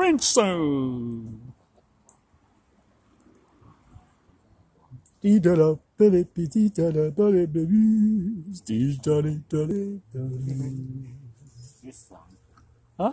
Branson. Song. Huh?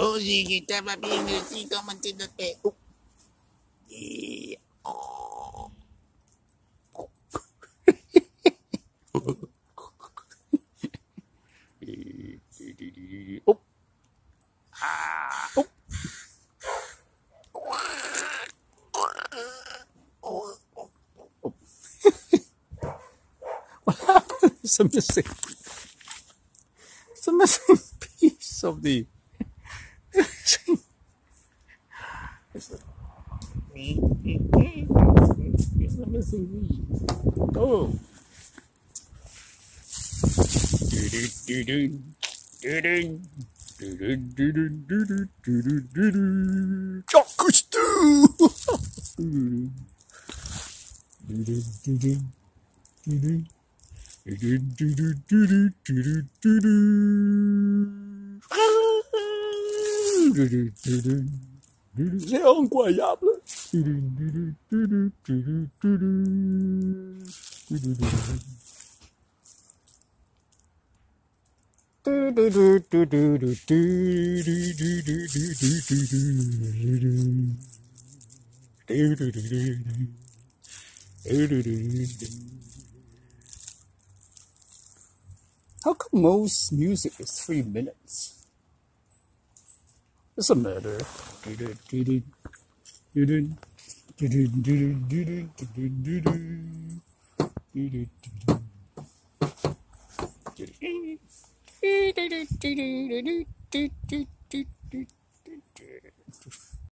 Oye, que estaba bien así como entiéndote. Uh. Y... Oh. Oh, Ah. oh. It's a missing. It's a missing piece of the. It's a me. Let me see me. Go. Do do do do do do. Jockus do. Do do do do C'est incroyable. How come most music is three minutes? It's a matter.